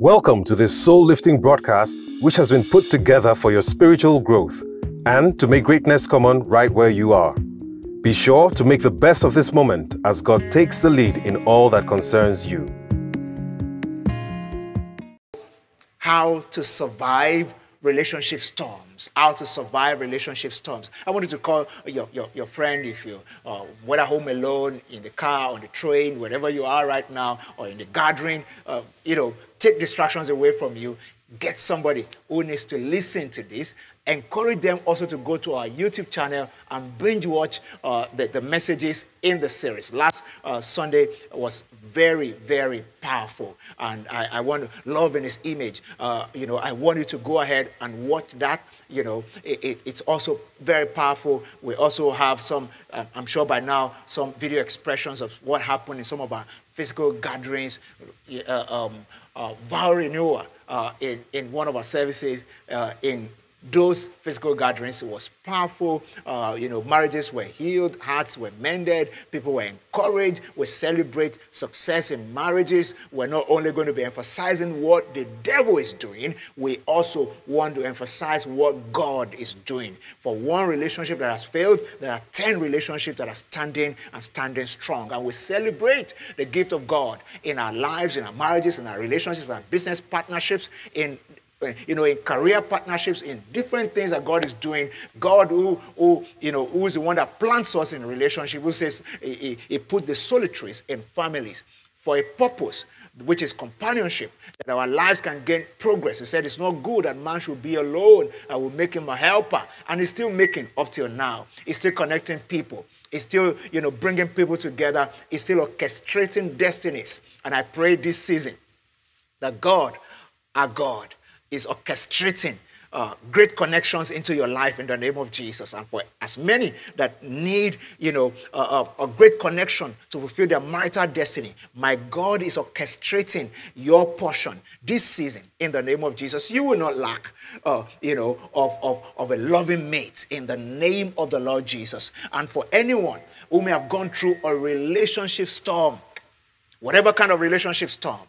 Welcome to this soul lifting broadcast, which has been put together for your spiritual growth and to make greatness common right where you are. Be sure to make the best of this moment as God takes the lead in all that concerns you. How to survive relationship storms, how to survive relationship storms. I wanted to call your, your, your friend if you, uh, whether home alone, in the car, on the train, wherever you are right now, or in the gathering, uh, you know, take distractions away from you. Get somebody who needs to listen to this. Encourage them also to go to our YouTube channel and binge watch uh, the, the messages in the series. Last uh, Sunday was very, very powerful. And I, I want love in his image. Uh, you know, I want you to go ahead and watch that. You know, it, it, it's also very powerful. We also have some, uh, I'm sure by now, some video expressions of what happened in some of our physical gatherings. Uh, um, uh, vow renewal uh, in, in one of our services uh, in those physical gatherings was powerful. Uh, you know, marriages were healed, hearts were mended, people were encouraged. We celebrate success in marriages. We're not only going to be emphasizing what the devil is doing, we also want to emphasize what God is doing. For one relationship that has failed, there are 10 relationships that are standing and standing strong. And we celebrate the gift of God in our lives, in our marriages, in our relationships, in our business partnerships, in Eh, you know, in career partnerships, in different things that God is doing. God, who, who you know, who is the one that plants us in relationship, who says he, he, he put the solitaries in families for a purpose, which is companionship, that our lives can gain progress. He said it's not good that man should be alone. I will make him a helper. And he's still making up till now. He's still connecting people. He's still, you know, bringing people together. He's still orchestrating destinies. And I pray this season that God, our God, is orchestrating uh, great connections into your life in the name of Jesus. And for as many that need, you know, uh, a great connection to fulfill their marital destiny, my God is orchestrating your portion this season in the name of Jesus. You will not lack, uh, you know, of, of, of a loving mate in the name of the Lord Jesus. And for anyone who may have gone through a relationship storm, whatever kind of relationship storm,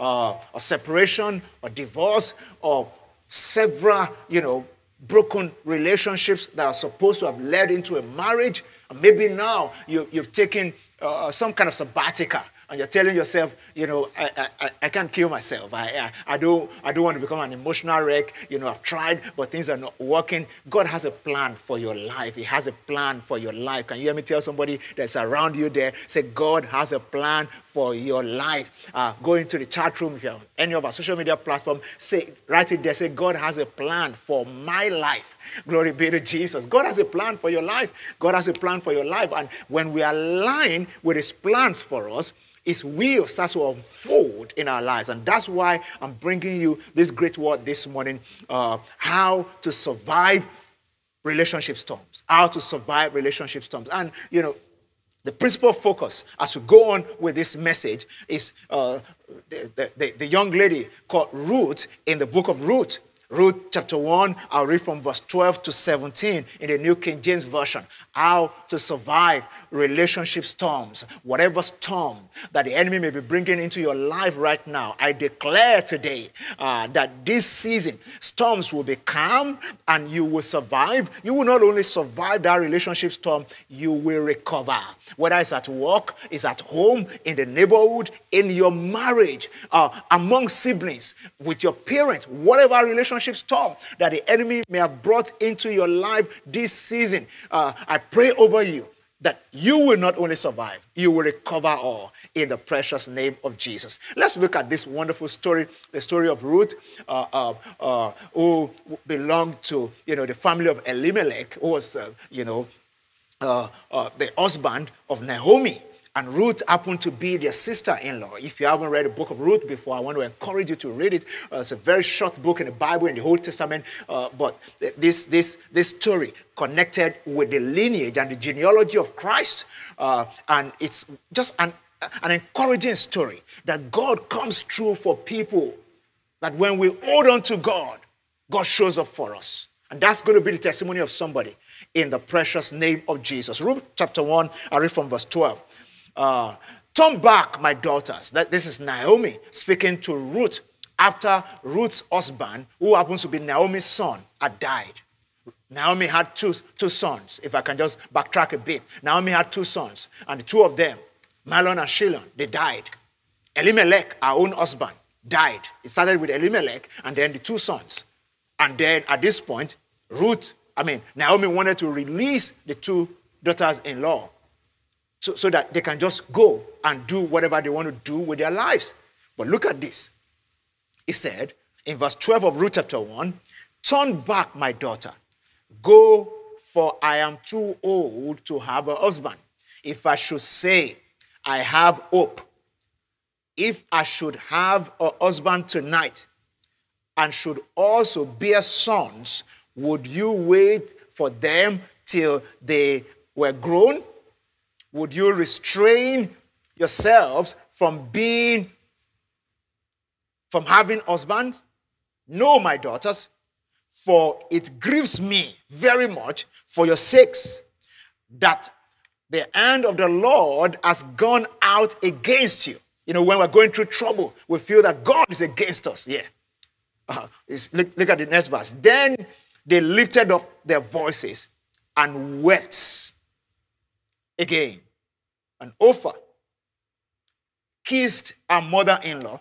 uh, a separation, a divorce, or several, you know, broken relationships that are supposed to have led into a marriage. And maybe now you, you've taken uh, some kind of sabbatical and you're telling yourself, you know, I, I, I can't kill myself. I, I, I, don't, I don't want to become an emotional wreck. You know, I've tried, but things are not working. God has a plan for your life. He has a plan for your life. Can you hear me tell somebody that's around you there? Say, God has a plan for your life. Uh, go into the chat room if you're on any of our social media platform. Say, write it there. Say, God has a plan for my life. Glory be to Jesus. God has a plan for your life. God has a plan for your life. And when we align with His plans for us, his will starts to unfold in our lives. And that's why I'm bringing you this great word this morning uh, how to survive relationship storms. How to survive relationship storms. And, you know, the principal focus as we go on with this message is uh, the, the, the young lady called Ruth in the book of Ruth. Ruth chapter 1, I'll read from verse 12 to 17 in the New King James Version. How to survive relationship storms, whatever storm that the enemy may be bringing into your life right now. I declare today uh, that this season, storms will be calm and you will survive. You will not only survive that relationship storm, you will recover. Whether it's at work, it's at home, in the neighborhood, in your marriage, uh, among siblings, with your parents, whatever relationship relationship storm that the enemy may have brought into your life this season, uh, I pray over you that you will not only survive, you will recover all in the precious name of Jesus. Let's look at this wonderful story, the story of Ruth, uh, uh, uh, who belonged to, you know, the family of Elimelech, who was, uh, you know, uh, uh, the husband of Naomi. And Ruth happened to be their sister in law. If you haven't read the book of Ruth before, I want to encourage you to read it. Uh, it's a very short book in the Bible, in the Old Testament. Uh, but this, this, this story connected with the lineage and the genealogy of Christ. Uh, and it's just an, an encouraging story that God comes through for people. That when we hold on to God, God shows up for us. And that's going to be the testimony of somebody in the precious name of Jesus. Ruth chapter 1, I read from verse 12. Uh, Turn back, my daughters. This is Naomi speaking to Ruth after Ruth's husband, who happens to be Naomi's son, had died. Naomi had two, two sons, if I can just backtrack a bit. Naomi had two sons, and the two of them, Mahlon and Chilion, they died. Elimelech, our own husband, died. It started with Elimelech and then the two sons. And then at this point, Ruth, I mean, Naomi wanted to release the two daughters in law so, so that they can just go and do whatever they want to do with their lives. But look at this. He said in verse 12 of Ruth chapter 1 Turn back, my daughter. Go, for I am too old to have a husband. If I should say, I have hope, if I should have a husband tonight and should also bear sons, would you wait for them till they were grown? Would you restrain yourselves from being, from having husbands? No, my daughters, for it grieves me very much for your sakes that the hand of the Lord has gone out against you. You know, when we're going through trouble, we feel that God is against us. Yeah. Uh, look, look at the next verse. Then they lifted up their voices and wept again. And Orpah kissed her mother in law,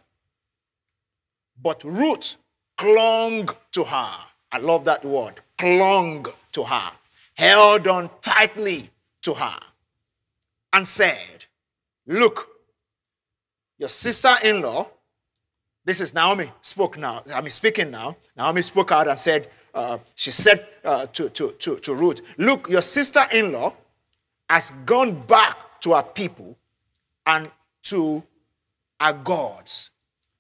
but Ruth clung to her. I love that word clung to her, held on tightly to her, and said, Look, your sister in law, this is Naomi spoke now, I mean, speaking now. Naomi spoke out and said, uh, She said uh, to, to, to, to Ruth, Look, your sister in law has gone back to her people and to our gods.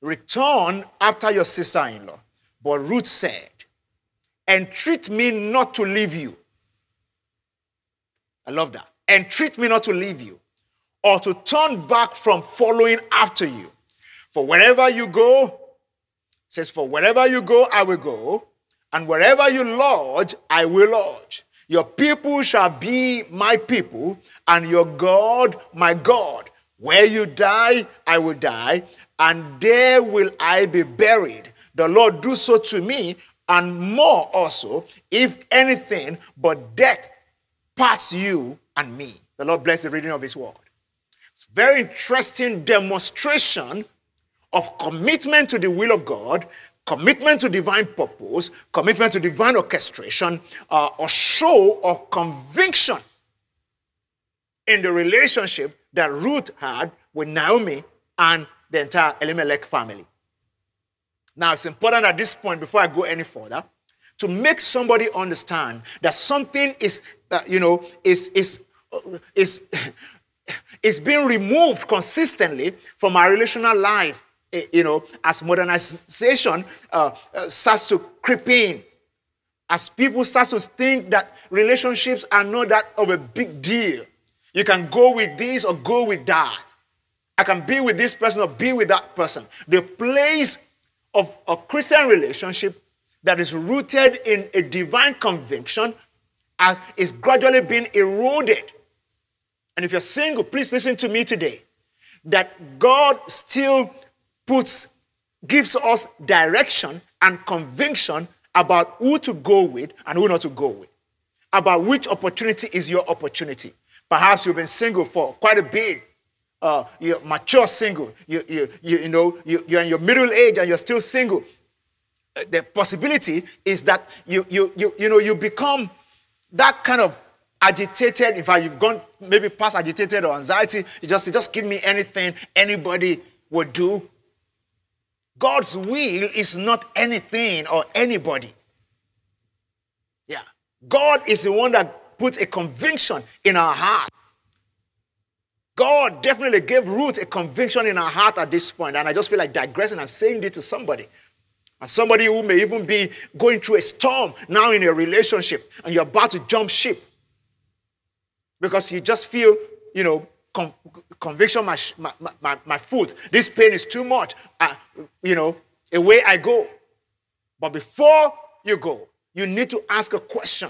Return after your sister in law. But Ruth said, Entreat me not to leave you. I love that. Entreat me not to leave you or to turn back from following after you. For wherever you go, says, For wherever you go, I will go, and wherever you lodge, I will lodge. Your people shall be my people, and your God my God. Where you die, I will die, and there will I be buried. The Lord do so to me, and more also, if anything but death parts you and me. The Lord bless the reading of his word. It's very interesting demonstration of commitment to the will of God, commitment to divine purpose, commitment to divine orchestration, uh, or show of conviction in the relationship that Ruth had with Naomi and the entire Elimelech family. Now, it's important at this point, before I go any further, to make somebody understand that something is, uh, you know, is, is, is, is being removed consistently from our relational life, you know, as modernization uh, uh, starts to creep in. As people start to think that relationships are not that of a big deal. You can go with this or go with that. I can be with this person or be with that person. The place of a Christian relationship that is rooted in a divine conviction as is gradually being eroded. And if you're single, please listen to me today. That God still puts, gives us direction and conviction about who to go with and who not to go with. About which opportunity is your opportunity. Perhaps you've been single for quite a bit. Uh, you're mature single. You, you, you, you know, you, you're in your middle age and you're still single. Uh, the possibility is that you, you, you, you know, you become that kind of agitated. In fact, you've gone maybe past agitated or anxiety. You just, just give me anything anybody would do. God's will is not anything or anybody. Yeah. God is the one that puts a conviction in our heart. God definitely gave Ruth a conviction in her heart at this point, and I just feel like digressing and saying it to somebody. And somebody who may even be going through a storm now in a relationship, and you're about to jump ship because you just feel, you know, con- conviction my, my, my, my, foot. This pain is too much. Uh, you know, away I go. But before you go, you need to ask a question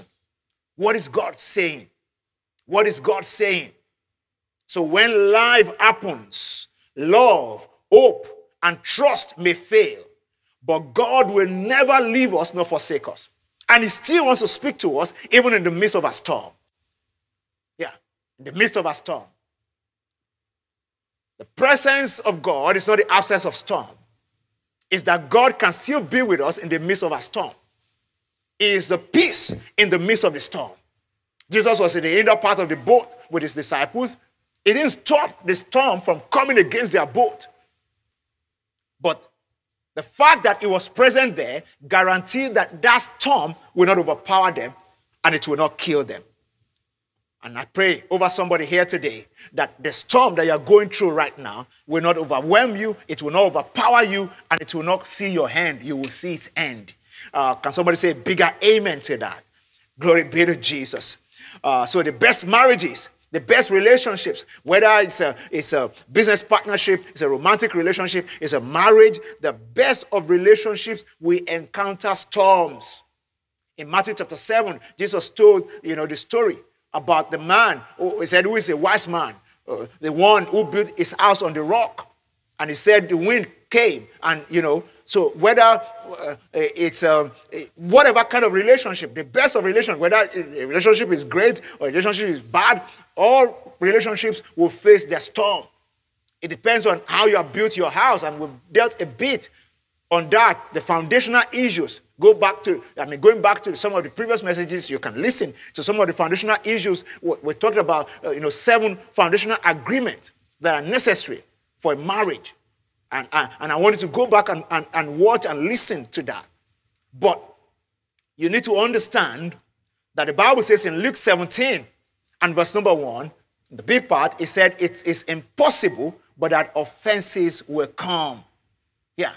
what is God saying? What is God saying? So when life happens, love, hope, and trust may fail. But God will never leave us nor forsake us. And He still wants to speak to us even in the midst of a storm. Yeah, in the midst of a storm. The presence of God is not the absence of storm. It's that God can still be with us in the midst of a storm. It is the peace in the midst of the storm. Jesus was in the inner part of the boat with his disciples. It didn't stop the storm from coming against their boat. But the fact that it was present there guaranteed that that storm will not overpower them and it will not kill them. And I pray over somebody here today that the storm that you're going through right now will not overwhelm you, it will not overpower you, and it will not see your hand. You will see its end. Uh, can somebody say bigger amen to that? Glory be to Jesus. Uh, so, the best marriages the best relationships, whether it's a, it's a business partnership, it's a romantic relationship, it's a marriage, the best of relationships, we encounter storms. In Matthew chapter 7, Jesus told, you know, the story about the man he said, who is a wise man, uh, the one who built his house on the rock. And he said the wind came and, you know, so whether uh, it's um, whatever kind of relationship, the best of relationship, whether a relationship is great or a relationship is bad, all relationships will face their storm. It depends on how you have built your house, and we've dealt a bit on that, the foundational issues. Go back to, I mean, going back to some of the previous messages, you can listen to some of the foundational issues. We talked about, uh, you know, seven foundational agreements that are necessary for a marriage. And, and, I wanted to go back and, and, and watch and listen to that. But you need to understand that the Bible says in Luke 17 and verse number 1, the big part, it said it is impossible, but that offenses will come. Yeah.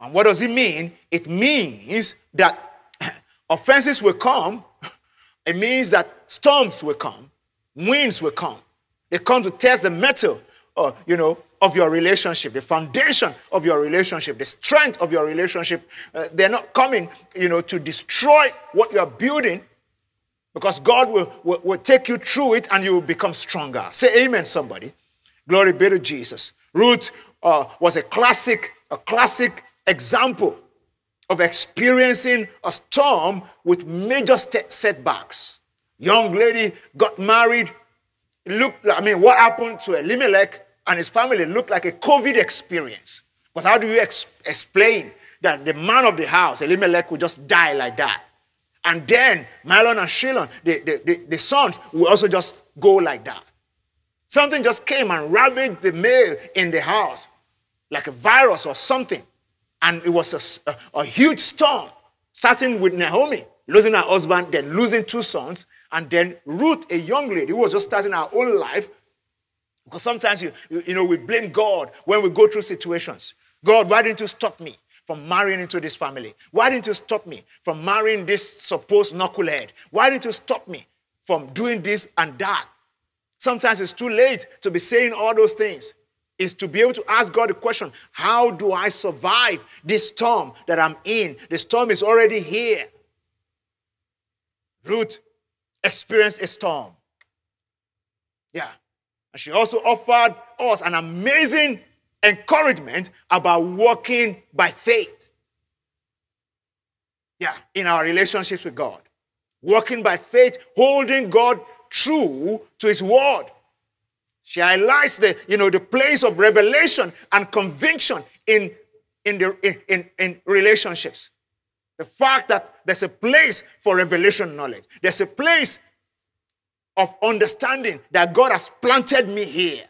And what does it mean? It means that offenses will come. It means that storms will come, winds will come. They come to test the mettle, or, you know, of your relationship, the foundation of your relationship, the strength of your relationship. Uh, they're not coming, you know, to destroy what you're building because God will, will, will, take you through it and you will become stronger. Say amen, somebody. Glory be to Jesus. Ruth uh, was a classic, a classic example of experiencing a storm with major setbacks. Young lady got married. Look, I mean, what happened to Elimelech and his family looked like a COVID experience. But how do you ex- explain that the man of the house, Elimelech, would just die like that? And then Mahlon and Shilon, the, the, the, the sons, will also just go like that. Something just came and ravaged the male in the house, like a virus or something. And it was a, a, a huge storm, starting with Naomi, losing her husband, then losing two sons, and then Ruth, a young lady who was just starting her own life, because sometimes, you, you, you know, we blame God when we go through situations. God, why didn't you stop me from marrying into this family? Why didn't you stop me from marrying this supposed knucklehead? Why didn't you stop me from doing this and that? Sometimes it's too late to be saying all those things. Is to be able to ask God the question, how do I survive this storm that I'm in? The storm is already here. Ruth experienced a storm. Yeah. And she also offered us an amazing encouragement about walking by faith. Yeah, in our relationships with God. Walking by faith, holding God true to his word. She highlights the, you know, the place of revelation and conviction in, in, the, in, in, in relationships. The fact that there's a place for revelation knowledge. There's a place of understanding that God has planted me here.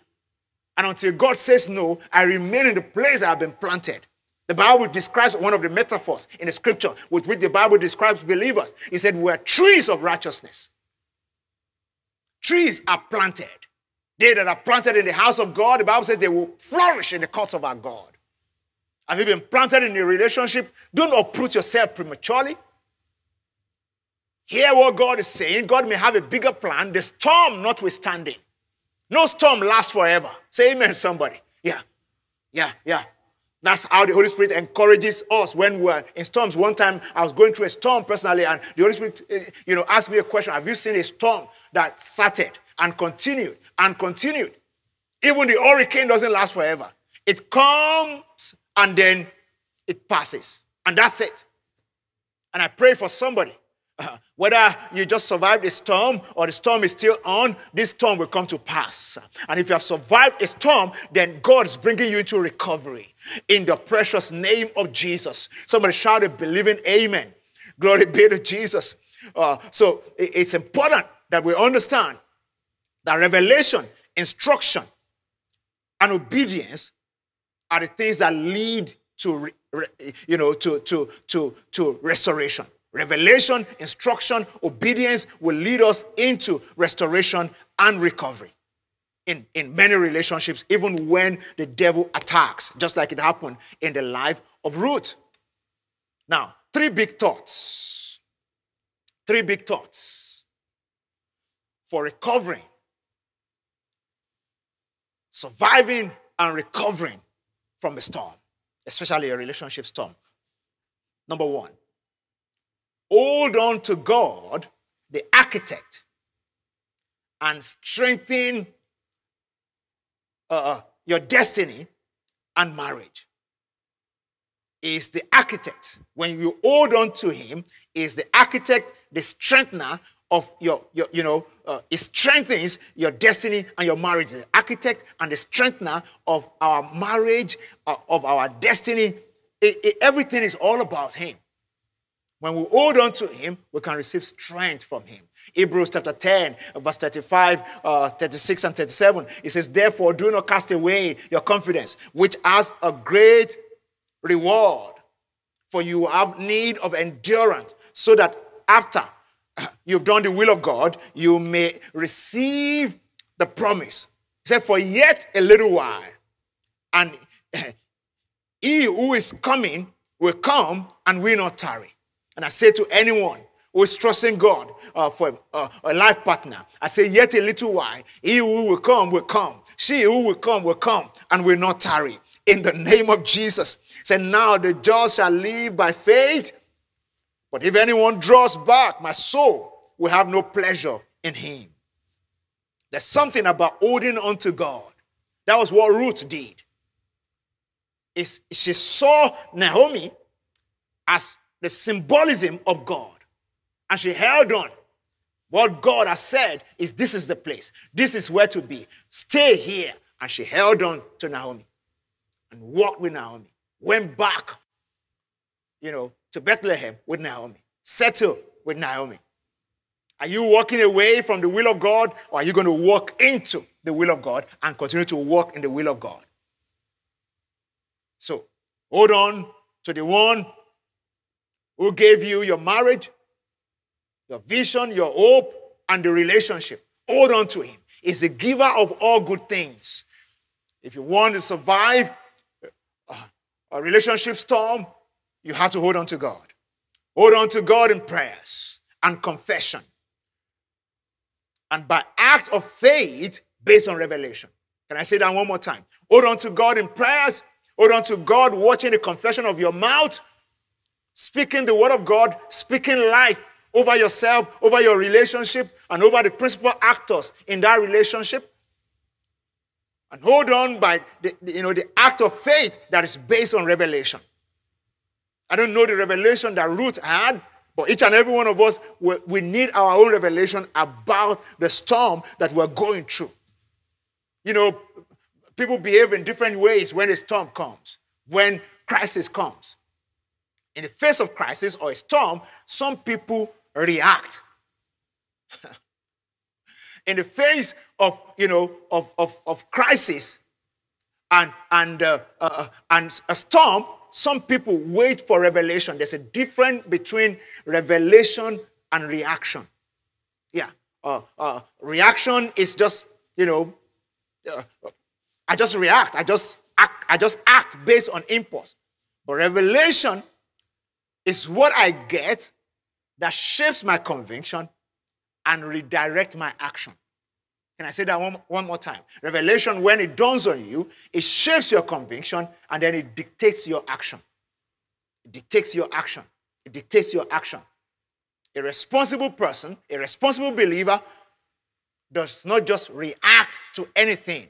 And until God says no, I remain in the place I have been planted. The Bible describes one of the metaphors in the scripture with which the Bible describes believers. He said, We're trees of righteousness. Trees are planted. They that are planted in the house of God, the Bible says they will flourish in the courts of our God. Have you been planted in a relationship? Don't uproot yourself prematurely. Hear what God is saying. God may have a bigger plan, the storm notwithstanding. No storm lasts forever. Say amen, somebody. Yeah, yeah, yeah. That's how the Holy Spirit encourages us when we're in storms. One time I was going through a storm personally, and the Holy Spirit, eh, you know, asked me a question Have you seen a storm that started and continued and continued? Even the hurricane doesn't last forever. It comes and then it passes. And that's it. And I pray for somebody. Uh, whether you just survived a storm or the storm is still on, this storm will come to pass. And if you have survived a storm, then God is bringing you into recovery in the precious name of Jesus. Somebody shout a believing amen. Glory be to Jesus. Uh, so it's important that we understand that revelation, instruction, and obedience are the things that lead to, you know, to, to, to, to restoration. Revelation, instruction, obedience will lead us into restoration and recovery in, in many relationships, even when the devil attacks, just like it happened in the life of Ruth. Now, three big thoughts. Three big thoughts for recovering, surviving, and recovering from a storm, especially a relationship storm. Number one, hold on to God, the architect, and strengthen uh, your destiny and marriage. Is the architect. When you hold on to him, is the architect, the strengthener of your, your you know, uh, it strengthens your destiny and your marriage. The architect and the strengthener of our marriage, uh, of our destiny. It, it, everything is all about him. When we hold on to him, we can receive strength from him. Hebrews chapter 10, verse 35, uh, 36, and 37. It says, Therefore, do not cast away your confidence, which has a great reward. For you have need of endurance, so that after you've done the will of God, you may receive the promise. He said, For yet a little while, and he who is coming will come and will not tarry. And I say to anyone who is trusting God uh, for uh, a life partner, I say, Yet a little while, he who will come will come. She who will come will come and will not tarry. In the name of Jesus. Say, Now the just shall live by faith. But if anyone draws back, my soul will have no pleasure in him. There's something about holding on to God. That was what Ruth did. She saw Naomi as the symbolism of God. And she held on. What God has said is this is the place. This is where to be. Stay here. And she held on to Naomi and walked with Naomi. Went back, you know, to Bethlehem with Naomi. Settle with Naomi. Are you walking away from the will of God or are you going to walk into the will of God and continue to walk in the will of God? So hold on to the one who gave you your marriage, your vision, your hope, and the relationship. Hold on to him. He's the giver of all good things. If you want to survive a relationship storm, you have to hold on to God. Hold on to God in prayers and confession. And by act of faith based on revelation. Can I say that one more time? Hold on to God in prayers. Hold on to God watching the confession of your mouth speaking the word of God, speaking life over yourself, over your relationship, and over the principal actors in that relationship. And hold on by the, you know, the act of faith that is based on revelation. I don't know the revelation that Ruth had, but each and every one of us, we, we need our own revelation about the storm that we're going through. You know, people behave in different ways when a storm comes, when crisis comes in the face of crisis or a storm, some people react. in the face of, you know, of, of, of crisis and, and, uh, uh, and a storm, some people wait for revelation. There's a difference between revelation and reaction. Yeah. Uh, uh, reaction is just, you know, uh, I just react. I just act. I just act based on impulse. But revelation is what I get that shapes my conviction and redirect my action. Can I say that one, one more time? Revelation, when it dawns on you, it shapes your conviction and then it dictates your action. It dictates your action. It dictates your action. A responsible person, a responsible believer, does not just react to anything.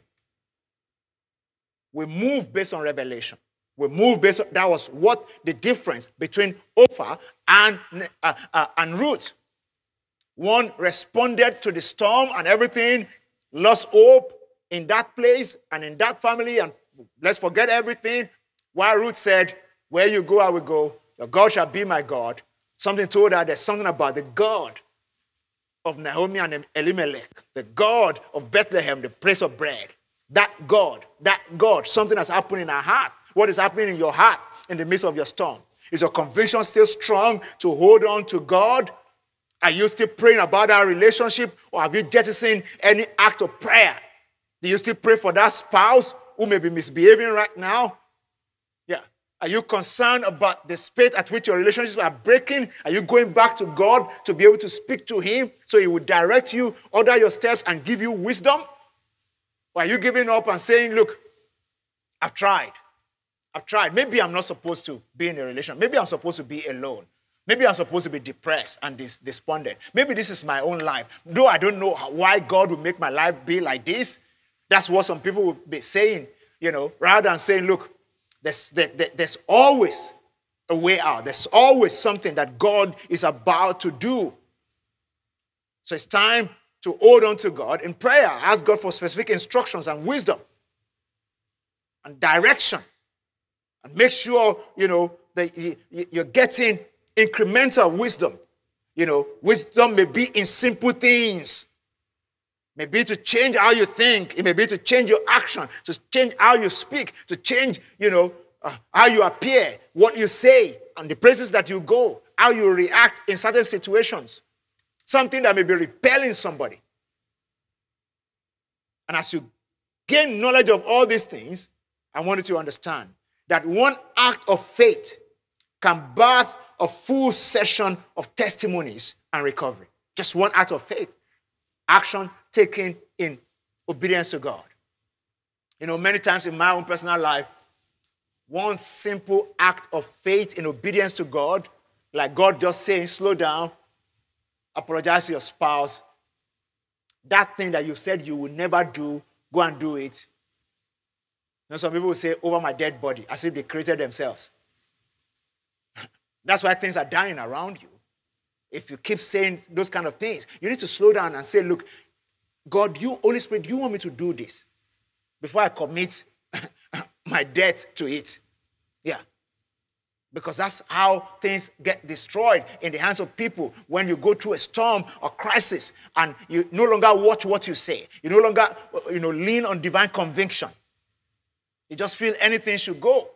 We move based on revelation. We move based on, that was what the difference between Orpah and, uh, uh, and Ruth. One responded to the storm and everything, lost hope in that place and in that family, and let's forget everything. While Ruth said, Where you go, I will go. Your God shall be my God. Something told her there's something about the God of Naomi and Elimelech, the God of Bethlehem, the place of bread. That God, that God, something that's happening in her heart. What is happening in your heart in the midst of your storm? Is your conviction still strong to hold on to God? Are you still praying about that relationship? Or have you jettisoned any act of prayer? Do you still pray for that spouse who may be misbehaving right now? Yeah. Are you concerned about the speed at which your relationships are breaking? Are you going back to God to be able to speak to Him so He will direct you, order your steps, and give you wisdom? Or are you giving up and saying, Look, I've tried. I've tried. Maybe I'm not supposed to be in a relation. Maybe I'm supposed to be alone. Maybe I'm supposed to be depressed and despondent. Maybe this is my own life. Though I don't know why God would make my life be like this, that's what some people would be saying, you know, rather than saying, look, there's, there, there's always a way out. There's always something that God is about to do. So it's time to hold on to God in prayer. Ask God for specific instructions and wisdom and direction. And make sure, you know, that you're getting incremental wisdom. You know, wisdom may be in simple things. Maybe to change how you think. It may be to change your action, to change how you speak, to change, you know, uh, how you appear, what you say, and the places that you go, how you react in certain situations. Something that may be repelling somebody. And as you gain knowledge of all these things, I want you to understand that one act of faith can birth a full session of testimonies and recovery. Just one act of faith. Action taken in obedience to God. You know, many times in my own personal life, one simple act of faith in obedience to God, like God just saying, slow down, apologize to your spouse. That thing that you said you would never do, go and do it. You know, some people will say, over my dead body, as if they created themselves. That's why things are dying around you. If you keep saying those kind of things, you need to slow down and say, look, God, you, Holy Spirit, you want me to do this before I commit my death to it. Yeah. Because that's how things get destroyed in the hands of people when you go through a storm or crisis and you no longer watch what you say. You no longer you know, lean on divine conviction. You just feel anything should go.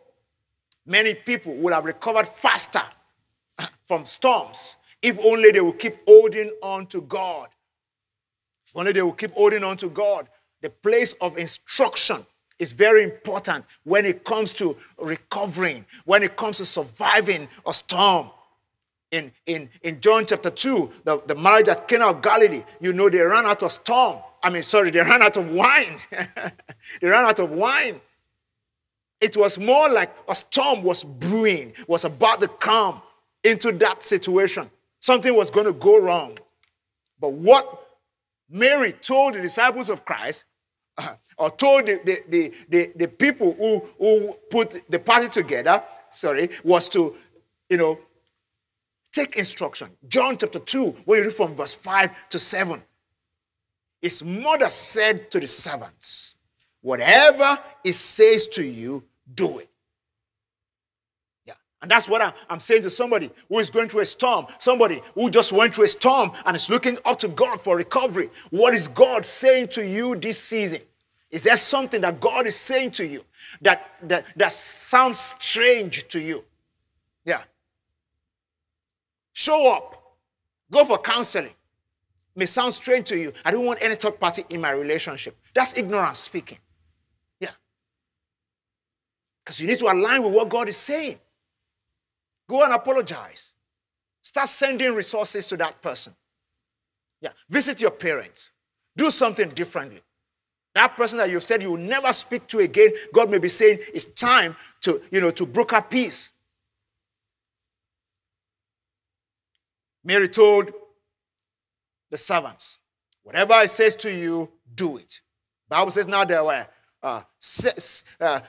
Many people will have recovered faster from storms if only they will keep holding on to God If only they will keep holding on to God. The place of instruction is very important when it comes to recovering, when it comes to surviving a storm. In, in, in John chapter 2, the, the marriage at Cana of Galilee, you know they ran out of storm. I mean, sorry, they ran out of wine. they ran out of wine. It was more like a storm was brewing, was about to come into that situation. Something was going to go wrong. But what Mary told the disciples of Christ, uh, or told the, the, the, the, the people who, who put the party together, sorry, was to, you know, take instruction. John chapter 2, when you read from verse 5 to 7, his mother said to the servants, Whatever he says to you, do it. Yeah. And that's what I'm saying to somebody who is going through a storm, somebody who just went through a storm and is looking up to God for recovery. What is God saying to you this season? Is there something that God is saying to you that, that, that sounds strange to you? Yeah. Show up. Go for counseling. May sound strange to you. I don't want any third party in my relationship. That's ignorance speaking. Because you need to align with what God is saying. Go and apologize. Start sending resources to that person. Yeah. Visit your parents. Do something differently. That person that you've said you will never speak to again, God may be saying it's time to, you know, to broker peace. Mary told the servants, whatever I says to you, do it. Bible says now there were uh, set, uh,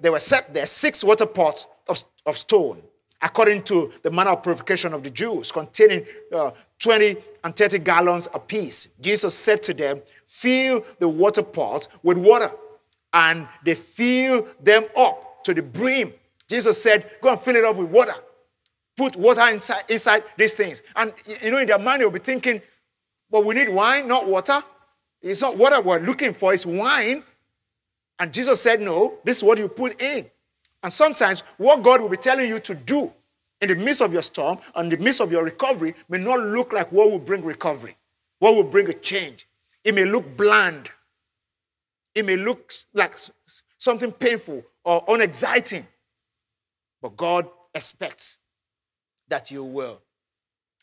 they were set there six water pots of, of stone, according to the manner of purification of the Jews, containing uh, 20 and 30 gallons apiece. Jesus said to them, Fill the water pots with water. And they fill them up to the brim. Jesus said, Go and fill it up with water. Put water inside, inside these things. And you know, in their mind, they'll be thinking, But we need wine, not water. It's not water we're looking for, it's wine. And Jesus said, No, this is what you put in. And sometimes what God will be telling you to do in the midst of your storm, in the midst of your recovery, may not look like what will bring recovery, what will bring a change. It may look bland. It may look like something painful or unexciting. But God expects that you will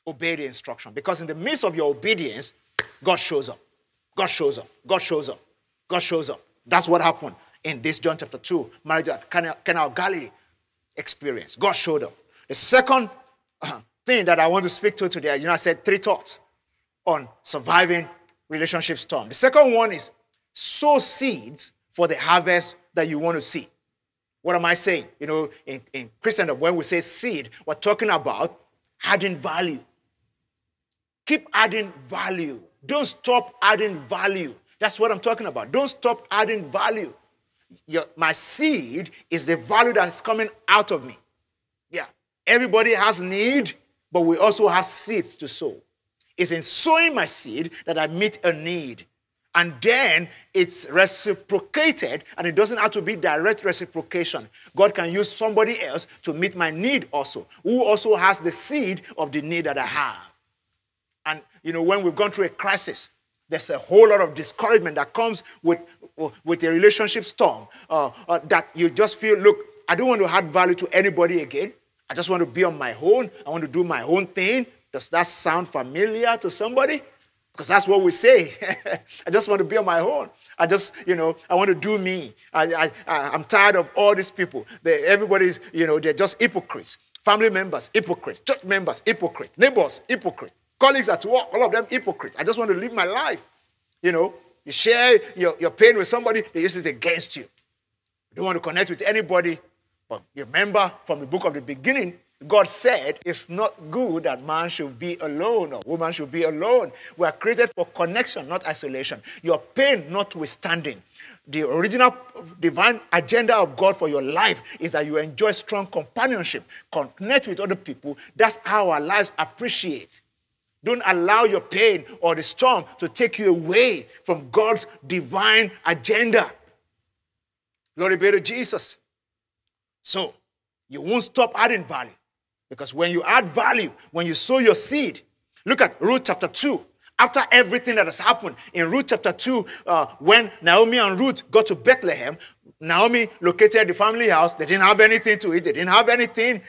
obey the instruction. Because in the midst of your obedience, God shows up. God shows up. God shows up. God shows up. That's what happened in this John chapter 2, marriage at Cana of Galilee experience. God showed up. The second uh, thing that I want to speak to today, you know, I said three thoughts on surviving relationship storm. The second one is sow seeds for the harvest that you want to see. What am I saying? You know, in, in Christendom, when we say seed, we're talking about adding value. Keep adding value. Don't stop adding value. That's what I'm talking about. Don't stop adding value. Your, my seed is the value that's coming out of me. Yeah. Everybody has need, but we also have seeds to sow. It's in sowing my seed that I meet a need. And then it's reciprocated, and it doesn't have to be direct reciprocation. God can use somebody else to meet my need also, who also has the seed of the need that I have. And, you know, when we've gone through a crisis, there's a whole lot of discouragement that comes with, with a relationship storm uh, uh, that you just feel, look, I don't want to add value to anybody again. I just want to be on my own. I want to do my own thing. Does that sound familiar to somebody? Because that's what we say. I just want to be on my own. I just, you know, I want to do me. I, I, I'm tired of all these people. They, everybody's, you know, they're just hypocrites. Family members, hypocrites. Church members, hypocrites. Neighbors, hypocrites. Colleagues at work, all of them hypocrites. I just want to live my life. You know, you share your, your pain with somebody, they use it against you. You don't want to connect with anybody. But remember from the book of the beginning, God said it's not good that man should be alone or woman should be alone. We are created for connection, not isolation. Your pain notwithstanding. The original divine agenda of God for your life is that you enjoy strong companionship, connect with other people. That's how our lives appreciate. Don't allow your pain or the storm to take you away from God's divine agenda. Glory be to Jesus. So, you won't stop adding value. Because when you add value, when you sow your seed, look at Ruth chapter 2. After everything that has happened in Ruth chapter 2, uh, when Naomi and Ruth got to Bethlehem, Naomi located the family house. They didn't have anything to eat, they didn't have anything.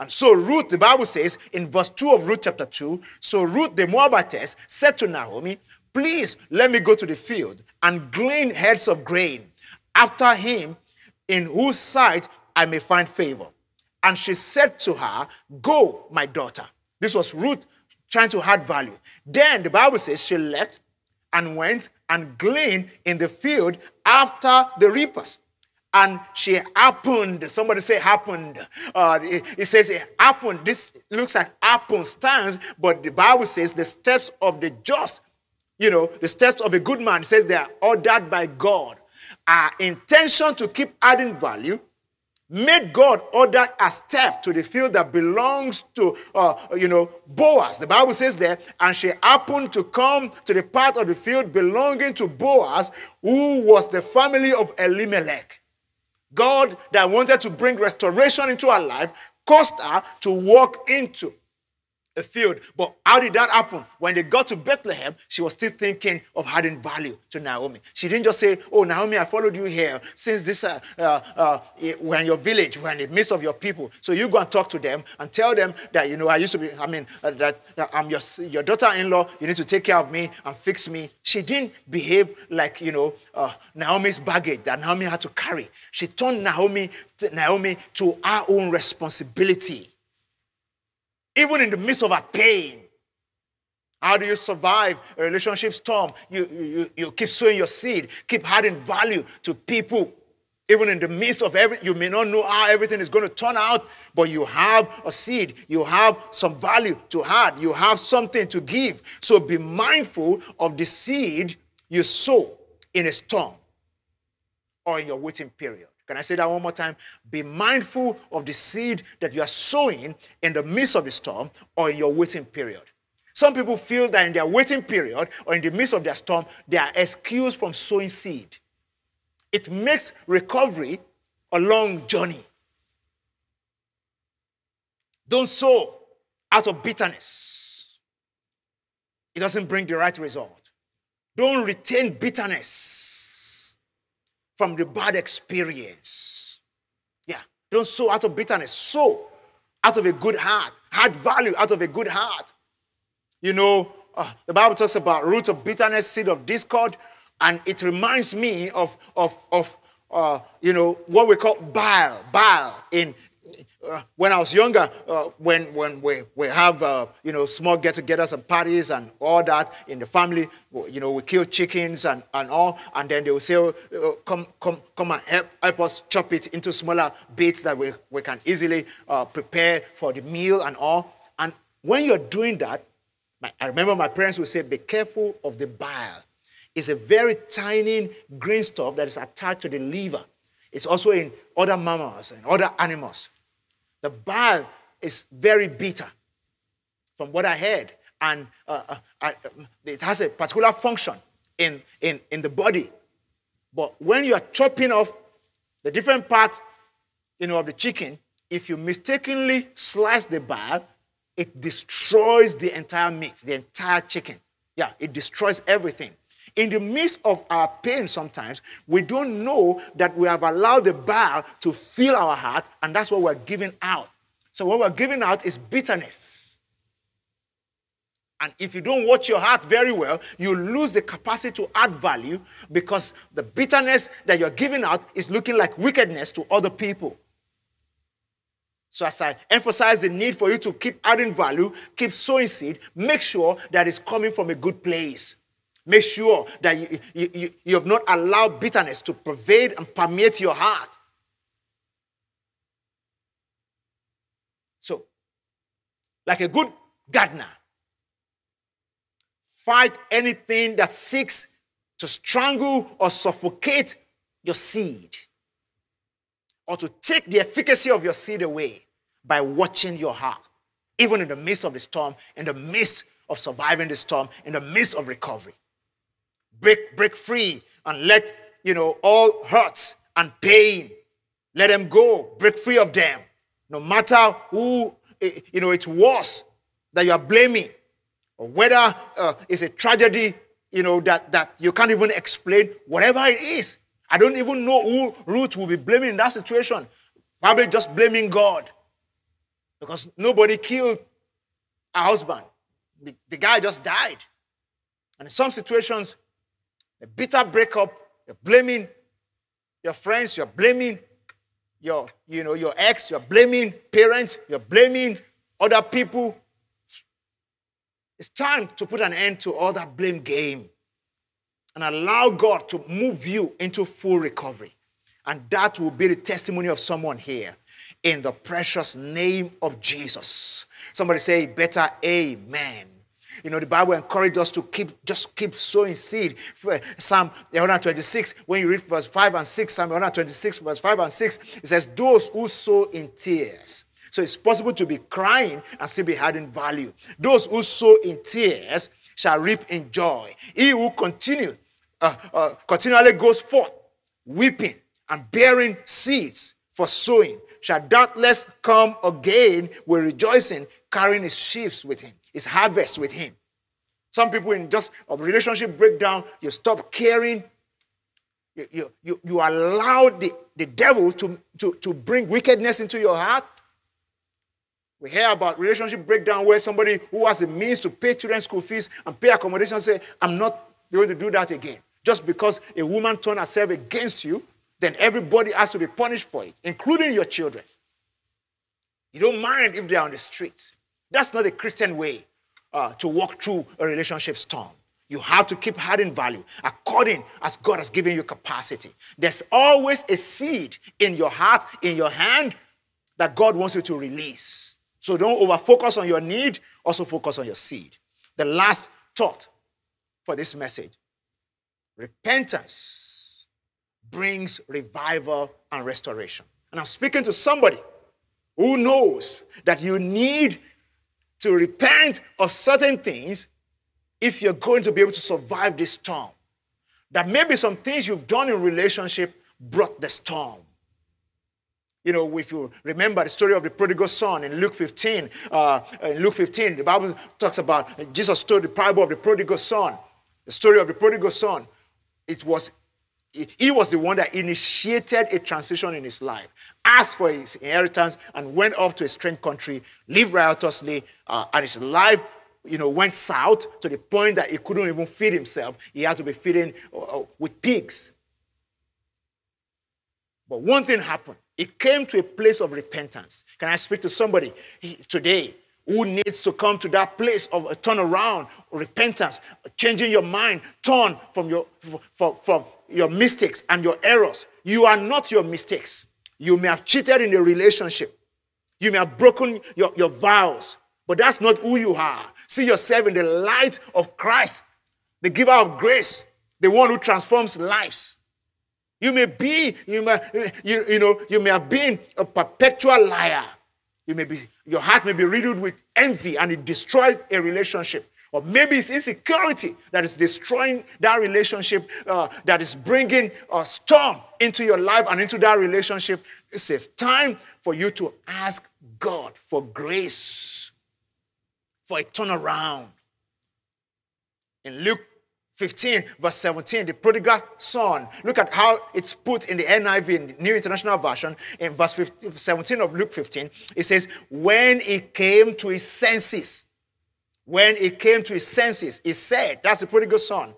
And so Ruth, the Bible says in verse 2 of Ruth chapter 2, so Ruth the Moabitess said to Naomi, Please let me go to the field and glean heads of grain after him in whose sight I may find favor. And she said to her, Go, my daughter. This was Ruth trying to add value. Then the Bible says she left and went and gleaned in the field after the reapers and she happened. Somebody say happened. Uh, it, it, says it happened. This looks like happenstance, but the Bible says the steps of the just, you know, the steps of a good man says they are ordered by God. Our intention to keep adding value made God order a step to the field that belongs to, uh, you know, Boaz. The Bible says there, and she happened to come to the part of the field belonging to Boaz, who was the family of Elimelech. God that wanted to bring restoration into her life caused her to walk into a field. But how did that happen? When they got to Bethlehem, she was still thinking of adding value to Naomi. She didn't just say, Oh, Naomi, I followed you here since this, uh, uh, uh, we're in your village, we're in the midst of your people. So you go and talk to them and tell them that, you know, I used to be, I mean, uh, that, that, I'm your, your daughter in law, you need to take care of me and fix me. She didn't behave like, you know, uh, Naomi's baggage that Naomi had to carry. She turned Naomi, Naomi to her own responsibility even in the midst of our pain. How do you survive a relationship storm? You, you, you keep sowing your seed, keep adding value to people. Even in the midst of everything, you may not know how everything is going to turn out, but you have a seed. You have some value to add. You have something to give. So be mindful of the seed you sow in a storm or in your waiting period. Can I say that one more time? Be mindful of the seed that you are sowing in the midst of the storm or in your waiting period. Some people feel that in their waiting period or in the midst of their storm, they are excused from sowing seed. It makes recovery a long journey. Don't sow out of bitterness, it doesn't bring the right result. Don't retain bitterness from the bad experience. Yeah, don't sow out of bitterness, sow out of a good heart, add value out of a good heart. You know, uh, the Bible talks about root of bitterness, seed of discord, and it reminds me of, of, of uh, you know, what we call bile, bile in, uh, when I was younger, uh, when, when we, we have, uh, you know, small get-togethers and parties and all that in the family, you know, we kill chickens and, and all, and then they will say, oh, oh, come, come, come and help, help us chop it into smaller bits that we, we can easily uh, prepare for the meal and all. And when you're doing that, my, I remember my parents would say, be careful of the bile. It's a very tiny green stuff that is attached to the liver. It's also in other mammals and other animals. The bile is very bitter, from what I heard. And uh, uh, I, it has a particular function in, in, in the body. But when you are chopping off the different parts you know, of the chicken, if you mistakenly slice the bile, it destroys the entire meat, the entire chicken. Yeah, it destroys everything. In the midst of our pain, sometimes we don't know that we have allowed the bile to fill our heart, and that's what we're giving out. So, what we're giving out is bitterness. And if you don't watch your heart very well, you lose the capacity to add value because the bitterness that you're giving out is looking like wickedness to other people. So, as I emphasize the need for you to keep adding value, keep sowing seed, make sure that it's coming from a good place. Make sure that you, you, you, have not allowed bitterness to pervade and permeate your heart. So, like a good gardener, fight anything that seeks to strangle or suffocate your seed or to take the efficacy of your seed away by watching your heart, even in the midst of the storm, in the midst of surviving the storm, in the midst of recovery. Break, break free and let you know all hurts and pain. Let them go. Break free of them. No matter who eh, you know it was that you are blaming, or whether uh, it's a tragedy you know that, that you can't even explain, whatever it is, I don't even know who Ruth will be blaming in that situation. Probably just blaming God. Because nobody killed her husband. The, the guy just died. And in some situations, a bitter breakup, you're blaming your friends, you're blaming your, you know, your ex, you're blaming parents, you're blaming other people. It's time to put an end to all that blame game and allow God to move you into full recovery. And that will be the testimony of someone here in the precious name of Jesus. Somebody say, better amen. You know, the Bible encourages us to keep just keep sowing seed. Psalm 126, when you read verse 5 and 6, Psalm 126, verse 5 and 6, it says, Those who sow in tears. So it's possible to be crying and still be adding value. Those who sow in tears shall reap in joy. He who continue, uh, uh, continually goes forth, weeping and bearing seeds for sowing, shall doubtless come again with rejoicing, carrying his sheaves with him, his harvest with him. Some people in just a relationship breakdown, you stop caring. You, you, you, you allow the, the devil to, to, to bring wickedness into your heart. We hear about relationship breakdown where somebody who has the means to pay children's school fees and pay accommodation say, I'm not going to do that again. Just because a woman turned herself against you, then everybody has to be punished for it, including your children. You don't mind if they're on the street. That's not a Christian way. uh, to walk through a relationship storm. You have to keep adding value according as God has given you capacity. There's always a seed in your heart, in your hand, that God wants you to release. So don't over focus on your need, also focus on your seed. The last thought for this message repentance brings revival and restoration. And I'm speaking to somebody who knows that you need to repent of certain things if you're going to be able to survive this storm. That maybe some things you've done in relationship brought the storm. You know, if you remember the story of the prodigal son in Luke 15, uh, in Luke 15, the Bible talks about Jesus told the parable of the prodigal son, the story of the prodigal son. It was he was the one that initiated a transition in his life, asked for his inheritance, and went off to a strange country, lived riotously, uh, and his life you know, went south to the point that he couldn't even feed himself. He had to be feeding uh, uh, with pigs. But one thing happened. He came to a place of repentance. Can I speak to somebody today who needs to come to that place of a turnaround, repentance, changing your mind, turn from your, from, from your mistakes and your errors. You are not your mistakes. You may have cheated in a relationship. You may have broken your, your vows, but that's not who you are. See yourself in the light of Christ, the giver of grace, the one who transforms lives. You may be, you may, you, you know, you may have been a perpetual liar. You may be, your heart may be riddled with envy and it destroyed a relationship. Or maybe it's insecurity that is destroying that relationship, uh, that is bringing a storm into your life and into that relationship. It says, time for you to ask God for grace for a turnaround. In Luke 15, verse 17, the prodigal son, look at how it's put in the NIV, in the New International Version, in verse 15, 17 of Luke 15, it says, When he came to his senses, when he came to his senses, he said, That's a pretty good son,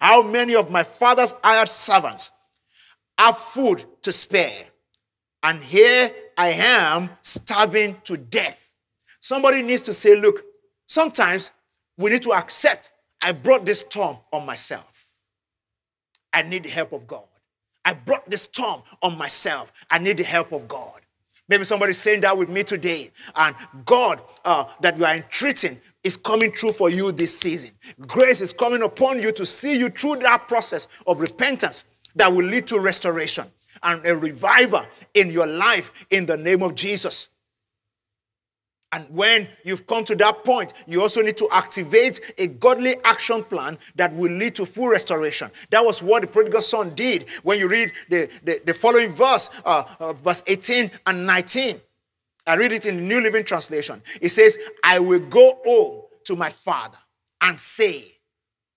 How many of my father's hired servants have food to spare? And here I am starving to death. Somebody needs to say, Look, Sometimes we need to accept I brought this storm on myself. I need the help of God. I brought this storm on myself. I need the help of God. Maybe somebody's saying that with me today. And God uh, that you are entreating is coming through for you this season. Grace is coming upon you to see you through that process of repentance that will lead to restoration and a revival in your life in the name of Jesus. And when you've come to that point, you also need to activate a godly action plan that will lead to full restoration. That was what the prodigal son did. When you read the, the, the following verse, uh, uh, verse 18 and 19, I read it in the New Living Translation. It says, I will go home to my father and say.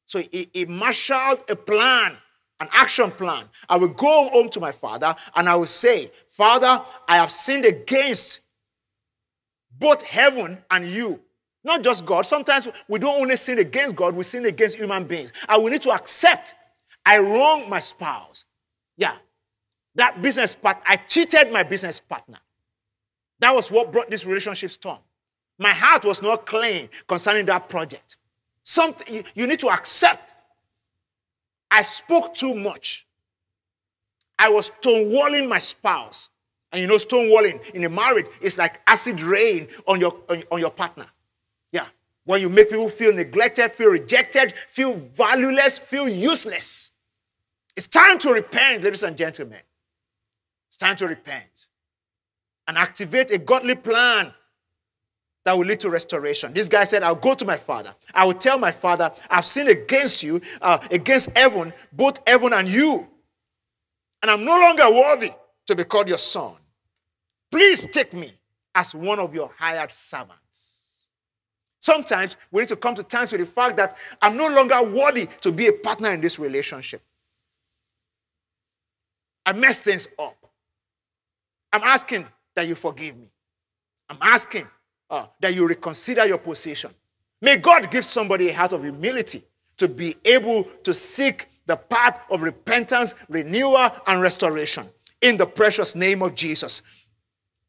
So he, he marshaled a plan, an action plan. I will go home to my father and I will say, Father, I have sinned against both heaven and you. Not just God. Sometimes we don't only sin against God, we sin against human beings. And we need to accept I wronged my spouse. Yeah. That business part, I cheated my business partner. That was what brought this relationship storm. My heart was not clean concerning that project. Something you, need to accept. I spoke too much. I was stonewalling my spouse. And you know, stonewalling in a marriage is like acid rain on your, on, on your partner. Yeah. When you make people feel neglected, feel rejected, feel valueless, feel useless. It's time to repent, ladies and gentlemen. It's time to repent and activate a godly plan that will lead to restoration. This guy said, I'll go to my father. I will tell my father, I've sinned against you, uh, against heaven, both heaven and you. And I'm no longer worthy to be called your son. Please take me as one of your hired servants. Sometimes we need to come to terms with the fact that I'm no longer worthy to be a partner in this relationship. I messed things up. I'm asking that you forgive me. I'm asking uh, that you reconsider your position. May God give somebody a heart of humility to be able to seek the path of repentance, renewal, and restoration in the precious name of Jesus.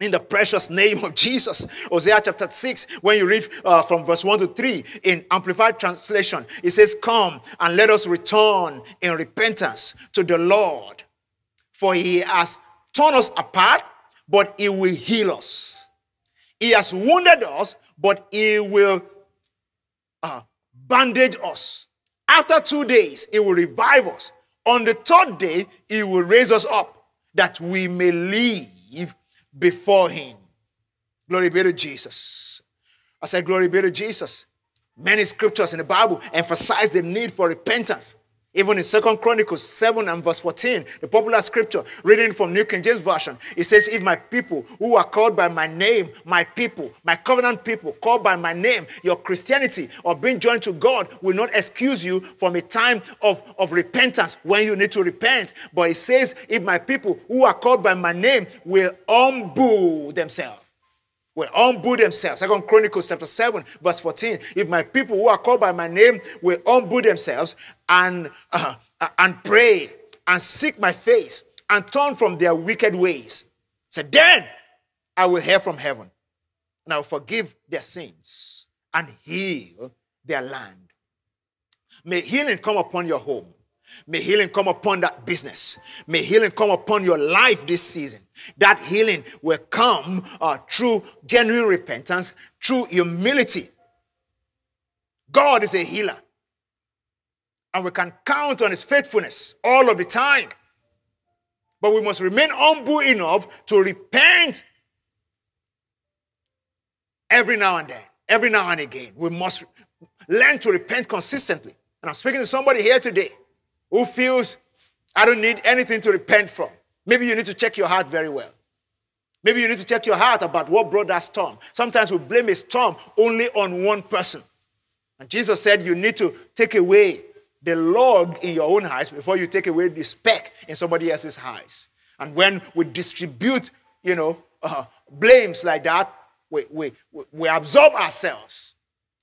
in the precious name of Jesus. Hosea chapter 6, when you read uh, from verse 1 to 3 in Amplified Translation, it says, Come and let us return in repentance to the Lord, for he has torn us apart, but he will heal us. He has wounded us, but he will uh, bandage us. After two days, he will revive us. On the third day, he will raise us up that we may live before him. Glory be to Jesus. I said, Glory be to Jesus. Many scriptures in the Bible emphasize the need for repentance. Even in Second Chronicles 7 and verse 14, the popular scripture, reading from New King James Version, it says, If my people who are called by my name, my people, my covenant people, called by my name, your Christianity or being joined to God will not excuse you from a time of, of repentance when you need to repent. But it says, If my people who are called by my name will humble themselves will humble themselves. Second Chronicles chapter 7, verse 14. If my people who are called by my name will humble themselves and, uh, and pray and seek my face and turn from their wicked ways, so then I will hear from heaven and I will forgive their sins and heal their land. May healing come upon your home. May healing come upon that business. May healing come upon your life this season. That healing will come uh, through genuine repentance, through humility. God is a healer. And we can count on his faithfulness all of the time. But we must remain humble enough to repent every now and then, every now and again. We must learn to repent consistently. And I'm speaking to somebody here today who feels, I don't need anything to repent from. Maybe you need to check your heart very well. Maybe you need to check your heart about what brought that storm. Sometimes we blame a storm only on one person. And Jesus said you need to take away the log in your own eyes before you take away the speck in somebody else's eyes. And when we distribute, you know, uh, blames like that, we, we, we absorb ourselves.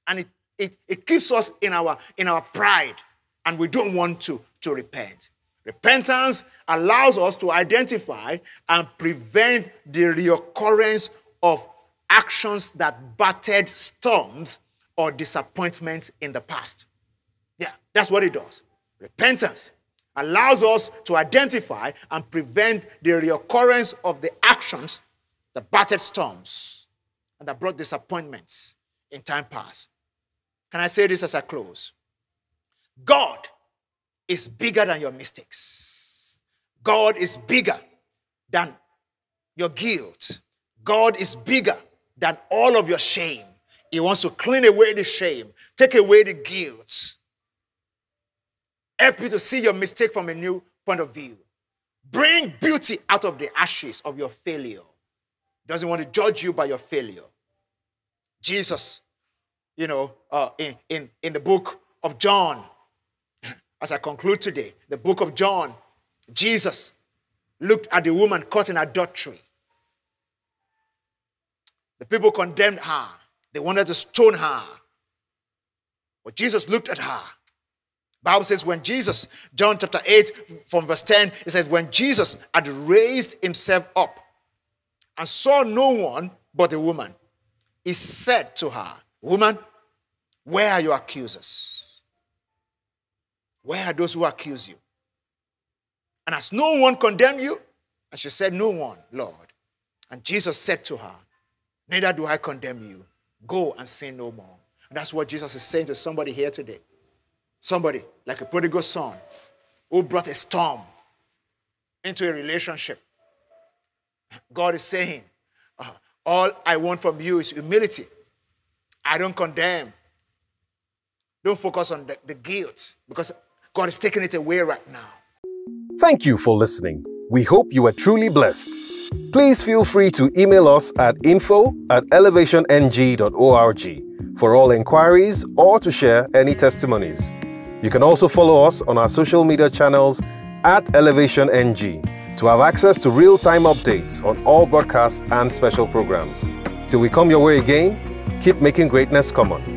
And it, it, it keeps us in our, in our pride. And we don't want to, to repent. Repentance allows us to identify and prevent the reoccurrence of actions that battered storms or disappointments in the past. Yeah, that's what it does. Repentance allows us to identify and prevent the reoccurrence of the actions that battered storms and that brought disappointments in time past. Can I say this as I close? God is bigger than your mistakes. God is bigger than your guilt. God is bigger than all of your shame. He wants to clean away the shame, take away the guilt, help you to see your mistake from a new point of view. Bring beauty out of the ashes of your failure. Doesn't want to judge you by your failure. Jesus, you know, uh, in, in, in the book of John, as I conclude today, the book of John, Jesus looked at the woman caught in adultery. The people condemned her. They wanted to stone her. But Jesus looked at her. Bible says when Jesus, John chapter 8 from verse 10, it says when Jesus had raised himself up and saw no one but the woman, he said to her, Woman, where are your accusers? Where are those who accuse you? And has no one condemned you? And she said, No one, Lord. And Jesus said to her, Neither do I condemn you. Go and sin no more. And that's what Jesus is saying to somebody here today. Somebody like a prodigal son who brought a storm into a relationship. God is saying, uh, All I want from you is humility. I don't condemn. Don't focus on the, the guilt because God is taking it away right now. Thank you for listening. We hope you were truly blessed. Please feel free to email us at info at elevationng.org for all inquiries or to share any testimonies. You can also follow us on our social media channels at ElevationNG to have access to real time updates on all broadcasts and special programs. Till we come your way again, keep making greatness common.